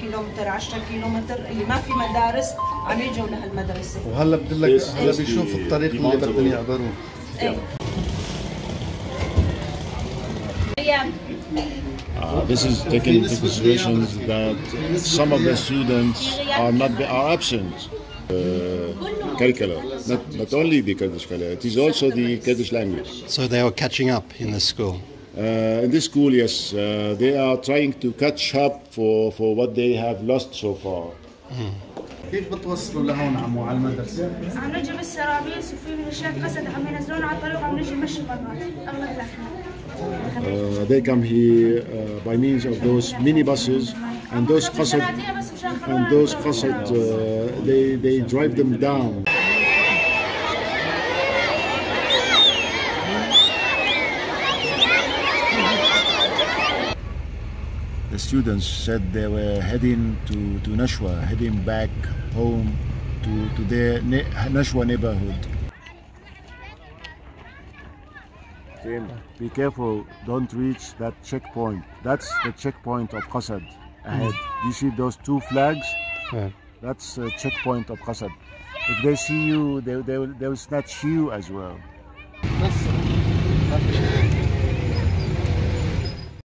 كيلومتر 10 كيلومتر. اللي ما في مدارس عم يجوا لهالمدرسة. وهلا بدلك هلا بيشوف الطريق اللي بدهم يعبروه إيه Uh, this is taken into consideration that some of the students are not are absent. Uh, curriculum, not, not only the Kurdish curriculum, it is also the Kurdish language. So they are catching up in the school. Uh, in this school, yes, uh, they are trying to catch up for, for what they have lost so far. كيف بتوصلوا لهون عمو على المدرسه؟ عم نجي بالسرابيس وفي ميليشيات قسد عم ينزلونا على الطريق وعم نجي نمشي مرات اغلب الاحيان Uh, uh, they come here uh, by means of those minibuses and those qasad, and those qasad, uh, they, they drive them down. the students said they were heading to, to Nashwa, heading back home to, to their ne Nashwa neighborhood. Tim, be careful, don't reach that checkpoint. That's the checkpoint of Qasad ahead. You see those two flags? Yeah. That's the checkpoint of Qasad. If they see you, they, they, will, they will snatch you as well. بس